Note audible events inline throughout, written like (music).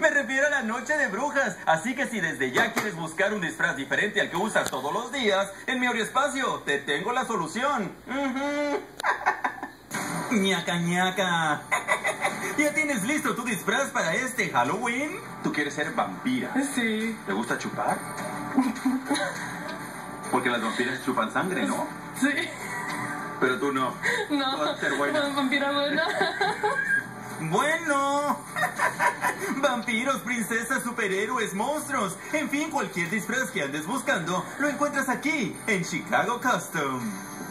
Me refiero a la noche de brujas. Así que si desde ya quieres buscar un disfraz diferente al que usas todos los días, en mi espacio te tengo la solución. (laughs) ñaca ñaca. (laughs) ¿Ya tienes listo tu disfraz para este Halloween? ¿Tú quieres ser vampira? Sí. ¿Te gusta chupar? Porque las vampiras chupan sangre, ¿no? Sí. Pero tú no. No. Vas a ser buena. Vampira buena. (laughs) Bueno. (laughs) Vampiros, princesas, superhéroes, monstruos. En fin, cualquier disfraz que andes buscando, lo encuentras aquí, en Chicago Custom.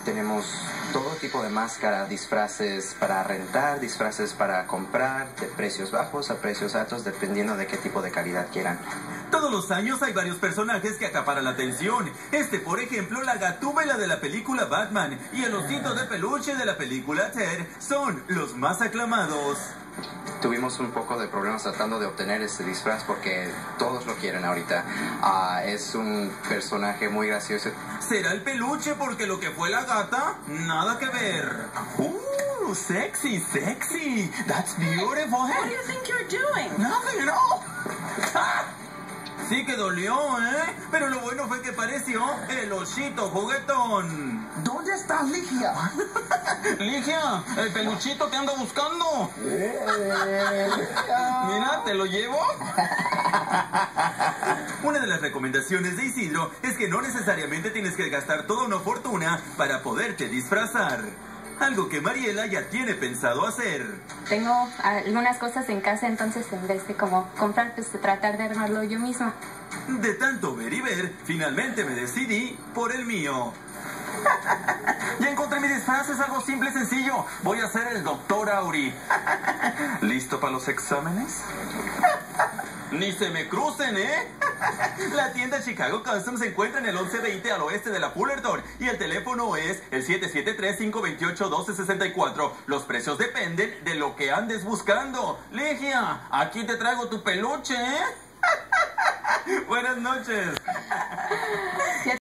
Tenemos todo tipo de máscara, disfraces para rentar, disfraces para comprar, de precios bajos a precios altos, dependiendo de qué tipo de calidad quieran. Todos los años hay varios personajes que acaparan la atención. Este, por ejemplo, la gatúbela de la película Batman y el osito de peluche de la película Ted son los más aclamados. Tuvimos un poco de problemas tratando de obtener este disfraz porque todos lo quieren ahorita. Ah, es un personaje muy gracioso. ¿Será el peluche porque lo que fue la gata? Nada que ver. ¡Uh! Sexy, sexy. That's beautiful. What do you think you're doing? Nothing at all. (laughs) Sí que dolió, ¿eh? Pero lo bueno fue que pareció el osito juguetón. ¿Dónde está Ligia? (laughs) Ligia, el peluchito te ando buscando. Mira, ¿te lo llevo? Una de las recomendaciones de Isidro es que no necesariamente tienes que gastar toda una fortuna para poderte disfrazar. Algo que Mariela ya tiene pensado hacer. Tengo algunas cosas en casa, entonces en vez de como comprar, pues tratar de armarlo yo misma. De tanto ver y ver, finalmente me decidí por el mío. Ya encontré mi disfraz, es algo simple y sencillo. Voy a ser el doctor Auri. (laughs) ¿Listo para los exámenes? Ni se me crucen, ¿eh? (laughs) La tienda Chicago Custom se encuentra en el 1120 al oeste de la Fullerton y el teléfono es el 773-528-1264. Los precios dependen de lo que andes buscando. Ligia, aquí te traigo tu peluche, ¿eh? (laughs) Buenas noches. (laughs)